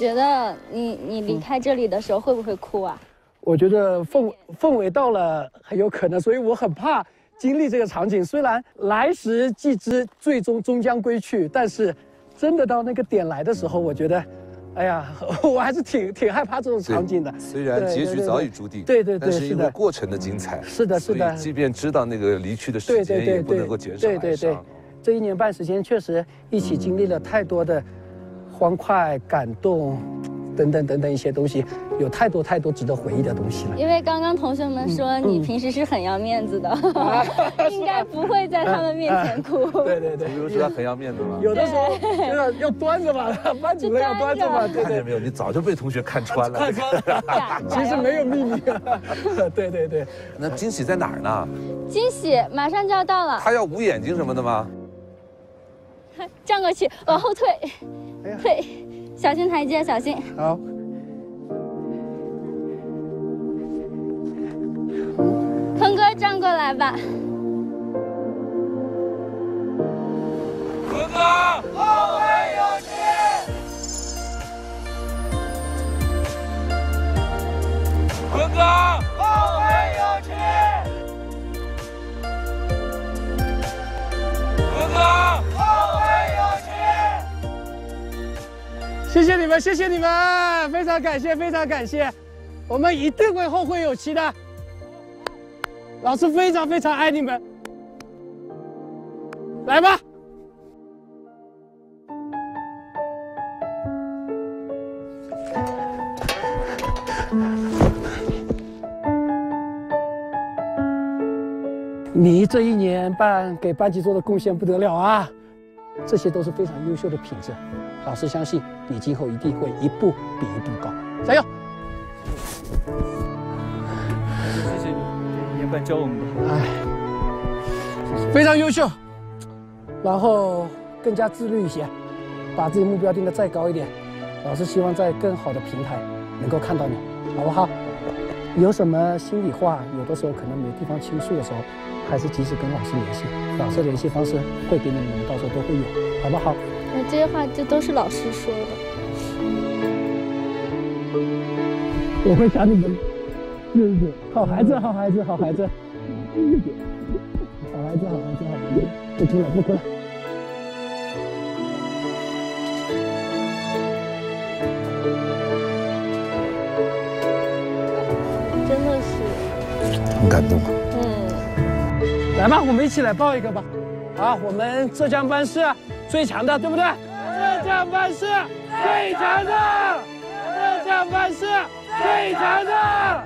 觉得你你离开这里的时候会不会哭啊？我觉得氛氛围到了很有可能，所以我很怕经历这个场景。虽然来时既知，最终终将归去，但是真的到那个点来的时候，我觉得，哎呀，我还是挺挺害怕这种场景的。虽然结局早已注定，对对对，但是因为过程的精彩，是的，是的。即便知道那个离去的时间也不能够减少对对对，这一年半时间确实一起经历了太多的欢快、感动。等等等等一些东西，有太多太多值得回忆的东西了。因为刚刚同学们说你平时是很要面子的，应该不会在他们面前哭。对对对，比如说很要面子嘛。有的时候要要端着嘛，班主任要端着嘛。看见没有？你早就被同学看穿了。看穿了，其实没有秘密。对对对。那惊喜在哪儿呢？惊喜马上就要到了。他要捂眼睛什么的吗？站过去，往后退，退。小心台阶，小心。好，坤哥转过来吧。谢谢你们，谢谢你们，非常感谢，非常感谢，我们一定会后会有期的。老师非常非常爱你们，来吧。你这一年半给班级做的贡献不得了啊，这些都是非常优秀的品质。老师相信你今后一定会一步比一步高，加油！谢谢你这一年半教我们的，哎，非常优秀。然后更加自律一些，把自己目标定得再高一点。老师希望在更好的平台能够看到你，好不好？有什么心里话，有的时候可能没地方倾诉的时候，还是及时跟老师联系。老师联系方式会给你们到时候都会有，好不好？那这些话就都是老师说的。我会想你们，日子，好孩子，好孩子，好孩子，好孩子，好孩子，好孩子，不哭了，不哭了。真的是很感动。嗯，来吧，我们一起来抱一个吧。好，我们浙江班是。最强的，对不对？浙江班是最强的，浙江班是最强的。